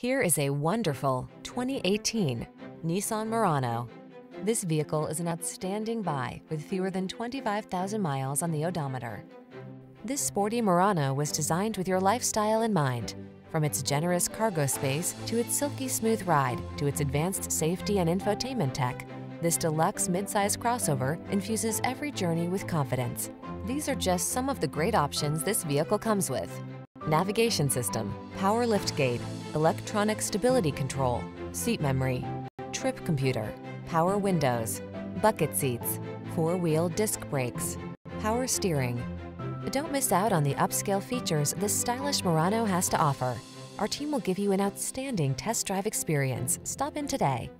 Here is a wonderful 2018 Nissan Murano. This vehicle is an outstanding buy with fewer than 25,000 miles on the odometer. This sporty Murano was designed with your lifestyle in mind. From its generous cargo space to its silky smooth ride to its advanced safety and infotainment tech, this deluxe midsize crossover infuses every journey with confidence. These are just some of the great options this vehicle comes with. Navigation system, power lift gate, electronic stability control, seat memory, trip computer, power windows, bucket seats, four-wheel disc brakes, power steering. Don't miss out on the upscale features this stylish Murano has to offer. Our team will give you an outstanding test drive experience. Stop in today.